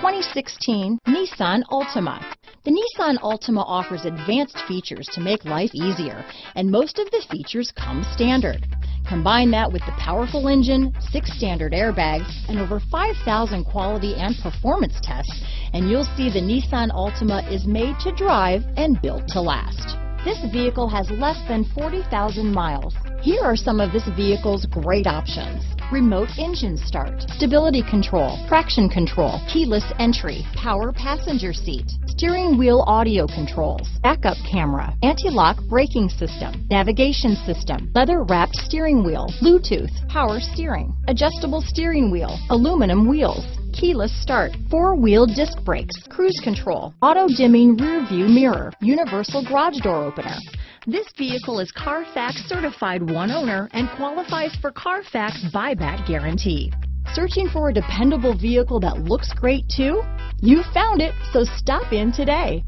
2016 Nissan Altima. The Nissan Altima offers advanced features to make life easier, and most of the features come standard. Combine that with the powerful engine, six standard airbags, and over 5,000 quality and performance tests, and you'll see the Nissan Altima is made to drive and built to last. This vehicle has less than 40,000 miles. Here are some of this vehicle's great options. Remote engine start, stability control, traction control, keyless entry, power passenger seat, steering wheel audio controls, backup camera, anti-lock braking system, navigation system, leather wrapped steering wheel, Bluetooth, power steering, adjustable steering wheel, aluminum wheels, keyless start, four-wheel disc brakes, cruise control, auto-dimming rear view mirror, universal garage door opener. This vehicle is Carfax certified one owner and qualifies for Carfax buyback guarantee. Searching for a dependable vehicle that looks great too? You found it, so stop in today.